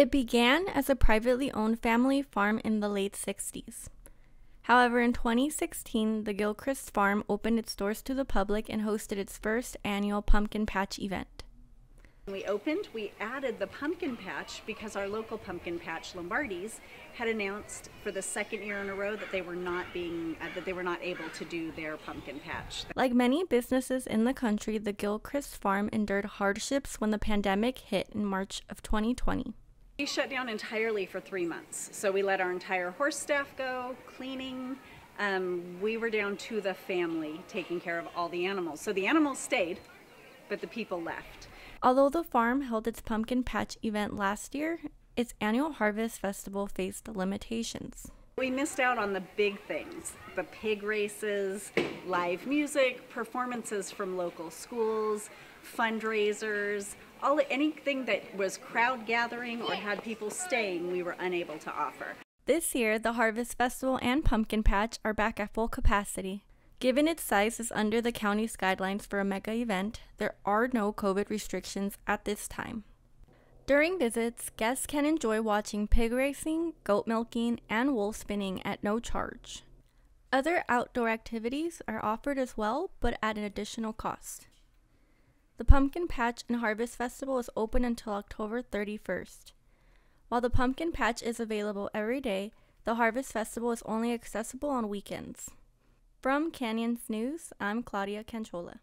It began as a privately owned family farm in the late 60s. However, in 2016, the Gilchrist Farm opened its doors to the public and hosted its first annual pumpkin patch event. When we opened, we added the pumpkin patch because our local pumpkin patch, Lombardi's, had announced for the second year in a row that they were not being uh, that they were not able to do their pumpkin patch. Like many businesses in the country, the Gilchrist Farm endured hardships when the pandemic hit in March of 2020. We shut down entirely for three months. So we let our entire horse staff go, cleaning. Um, we were down to the family taking care of all the animals. So the animals stayed, but the people left. Although the farm held its pumpkin patch event last year, its annual harvest festival faced limitations. We missed out on the big things the pig races, live music, performances from local schools, fundraisers, all anything that was crowd gathering or had people staying, we were unable to offer. This year, the Harvest Festival and Pumpkin Patch are back at full capacity. Given its size is under the county's guidelines for a mega event, there are no COVID restrictions at this time. During visits, guests can enjoy watching pig racing, goat milking, and wool spinning at no charge. Other outdoor activities are offered as well, but at an additional cost. The Pumpkin Patch and Harvest Festival is open until October 31st. While the Pumpkin Patch is available every day, the Harvest Festival is only accessible on weekends. From Canyons News, I'm Claudia Canchola.